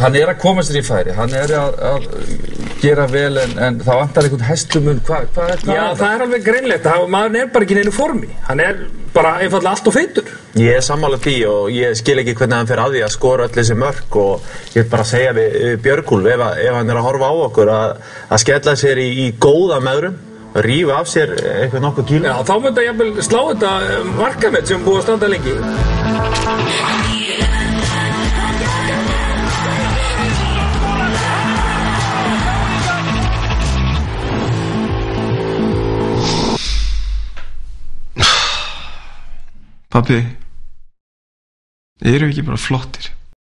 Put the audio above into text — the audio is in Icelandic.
hann er að koma sér í færi hann er að, að gera vel en, en þá vantar einhvern hestlumul hvað hva, hva? Já, það er alveg greinlegt, maður er bara ekki neinu formi. Hann er bara einfallega allt og feitur. Ég er sammálað því og ég skil ekki hvernig hann fer að því að skora öll þessi mörg og ég vil bara segja við, við Björgúl ef, ef hann er að horfa á okkur að, að skella sér í, í góða meðrum rífa af sér eitthvað nokkuð kíl Já, þá myndi ég að slá þetta markamett sem búið að standa lengi Pappi, eru ekki bara flottir?